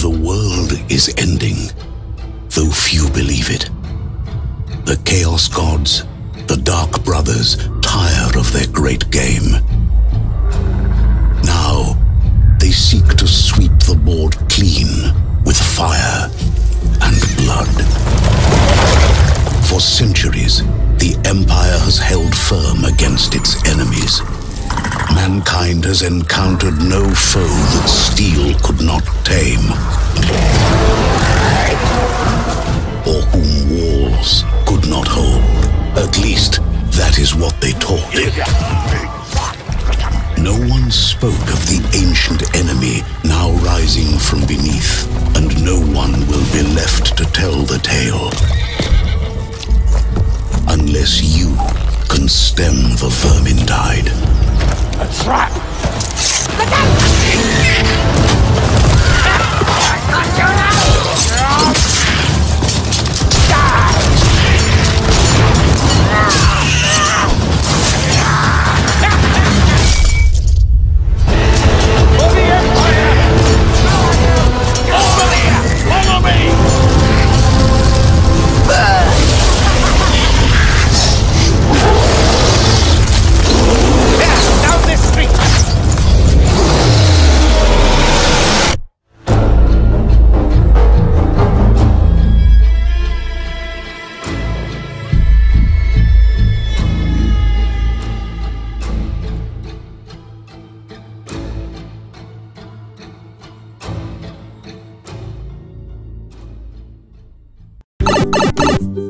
The world is ending, though few believe it. The Chaos Gods, the Dark Brothers, tire of their great game. Now, they seek to sweep the board clean with fire and blood. For centuries, the Empire has held firm against its enemies. Mankind has encountered no foe that steel could not tame. Or whom walls could not hold. At least, that is what they taught. No one spoke of the ancient enemy now rising from beneath, and no one will be left to tell the tale. Unless you can stem the vermintide. Trap! you